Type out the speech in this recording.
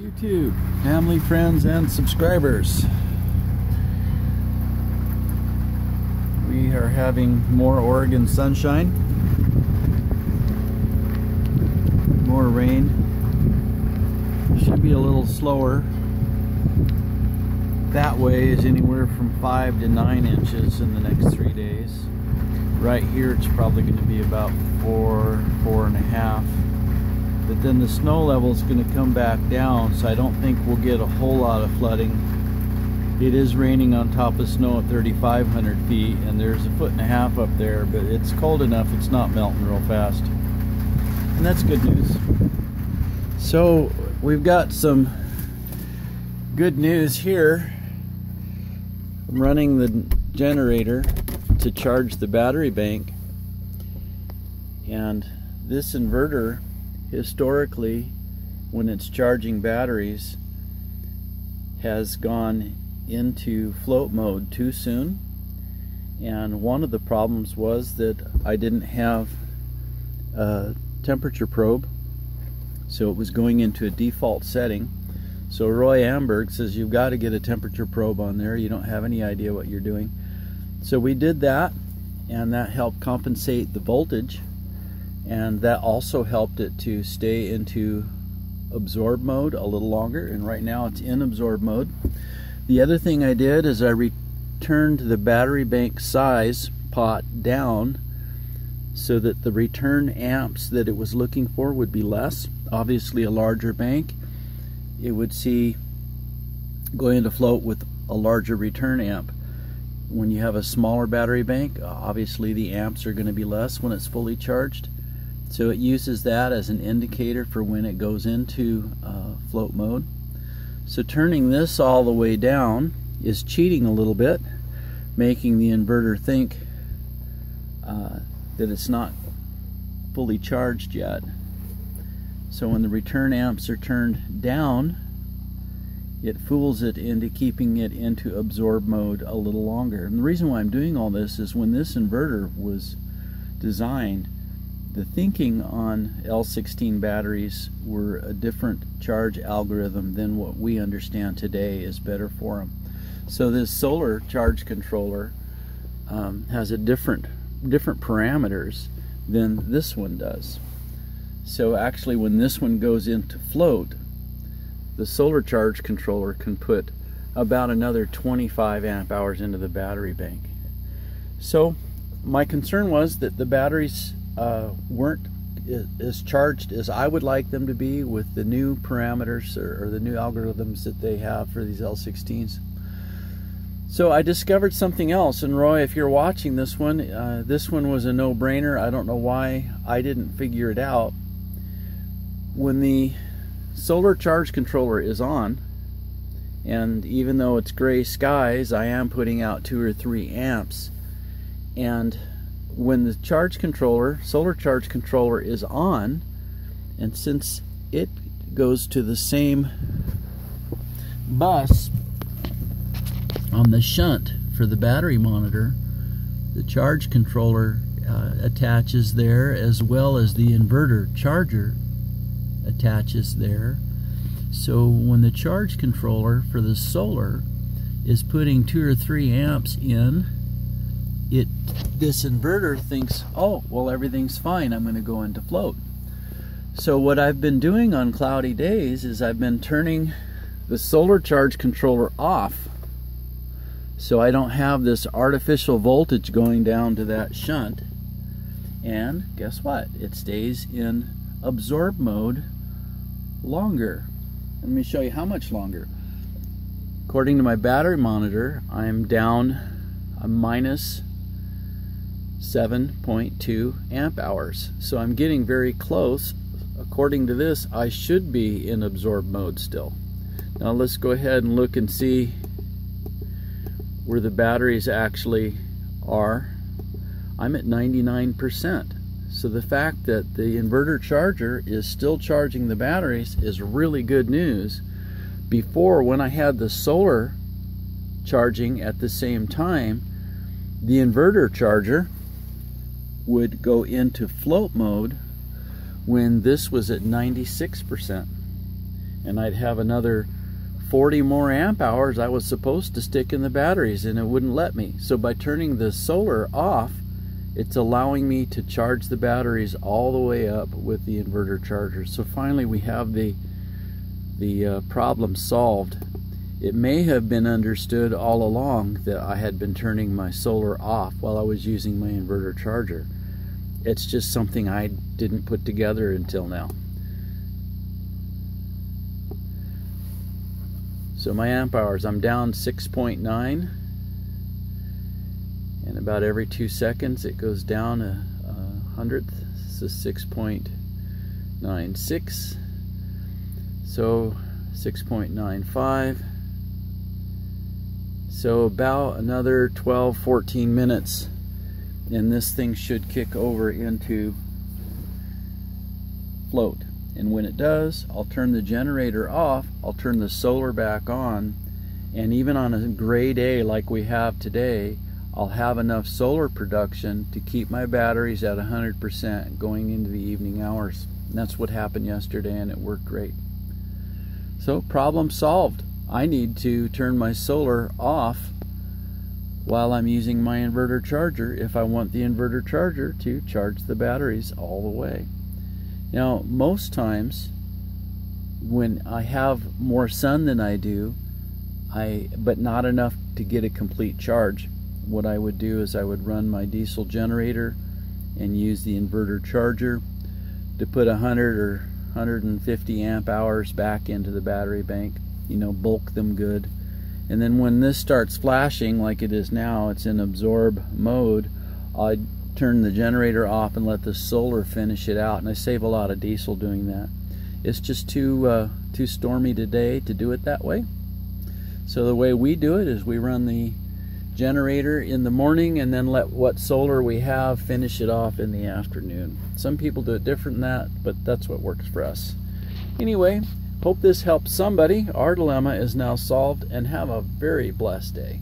YouTube, family, friends, and subscribers. We are having more Oregon sunshine, more rain. Should be a little slower. That way is anywhere from five to nine inches in the next three days. Right here, it's probably going to be about four, four and a half but then the snow level is going to come back down so I don't think we'll get a whole lot of flooding. It is raining on top of snow at 3,500 feet and there's a foot and a half up there but it's cold enough it's not melting real fast. And that's good news. So we've got some good news here. I'm running the generator to charge the battery bank and this inverter historically, when it's charging batteries, has gone into float mode too soon. And one of the problems was that I didn't have a temperature probe, so it was going into a default setting. So Roy Amberg says you've got to get a temperature probe on there. You don't have any idea what you're doing. So we did that, and that helped compensate the voltage and that also helped it to stay into absorb mode a little longer and right now it's in absorb mode. The other thing I did is I returned the battery bank size pot down so that the return amps that it was looking for would be less. Obviously a larger bank it would see going into float with a larger return amp. When you have a smaller battery bank obviously the amps are going to be less when it's fully charged so it uses that as an indicator for when it goes into uh, float mode. So turning this all the way down is cheating a little bit, making the inverter think uh, that it's not fully charged yet. So when the return amps are turned down, it fools it into keeping it into absorb mode a little longer. And the reason why I'm doing all this is when this inverter was designed, the thinking on L16 batteries were a different charge algorithm than what we understand today is better for them. So this solar charge controller um, has a different different parameters than this one does. So actually when this one goes into float, the solar charge controller can put about another 25 amp hours into the battery bank. So my concern was that the batteries uh, weren't as charged as I would like them to be with the new parameters or, or the new algorithms that they have for these L16s. So I discovered something else, and Roy, if you're watching this one, uh, this one was a no-brainer. I don't know why I didn't figure it out. When the solar charge controller is on, and even though it's gray skies, I am putting out two or three amps, and when the charge controller, solar charge controller is on, and since it goes to the same bus on the shunt for the battery monitor, the charge controller uh, attaches there as well as the inverter charger attaches there. So when the charge controller for the solar is putting two or three amps in, it this inverter thinks, oh, well, everything's fine. I'm going to go into float. So what I've been doing on cloudy days is I've been turning the solar charge controller off so I don't have this artificial voltage going down to that shunt. And guess what? It stays in absorb mode longer. Let me show you how much longer. According to my battery monitor, I'm down a minus 7.2 amp hours. So I'm getting very close. According to this, I should be in absorb mode still. Now let's go ahead and look and see where the batteries actually are. I'm at 99%. So the fact that the inverter charger is still charging the batteries is really good news. Before, when I had the solar charging at the same time, the inverter charger would go into float mode when this was at 96%. and I'd have another 40 more amp hours I was supposed to stick in the batteries and it wouldn't let me. So by turning the solar off, it's allowing me to charge the batteries all the way up with the inverter charger. So finally we have the, the uh, problem solved. It may have been understood all along that I had been turning my solar off while I was using my inverter charger. It's just something I didn't put together until now. So my amp hours, I'm down 6.9 and about every two seconds it goes down a, a hundredth. so 6.96. So 6.95. So about another 12, 14 minutes and this thing should kick over into float. And when it does, I'll turn the generator off, I'll turn the solar back on, and even on a gray day like we have today, I'll have enough solar production to keep my batteries at 100% going into the evening hours. And that's what happened yesterday and it worked great. So problem solved. I need to turn my solar off while I'm using my inverter charger if I want the inverter charger to charge the batteries all the way. Now, most times when I have more sun than I do, I but not enough to get a complete charge, what I would do is I would run my diesel generator and use the inverter charger to put 100 or 150 amp hours back into the battery bank, you know, bulk them good. And then when this starts flashing like it is now, it's in absorb mode, I turn the generator off and let the solar finish it out and I save a lot of diesel doing that. It's just too uh, too stormy today to do it that way. So the way we do it is we run the generator in the morning and then let what solar we have finish it off in the afternoon. Some people do it different than that, but that's what works for us. Anyway, hope this helps somebody. Our dilemma is now solved and have a very blessed day.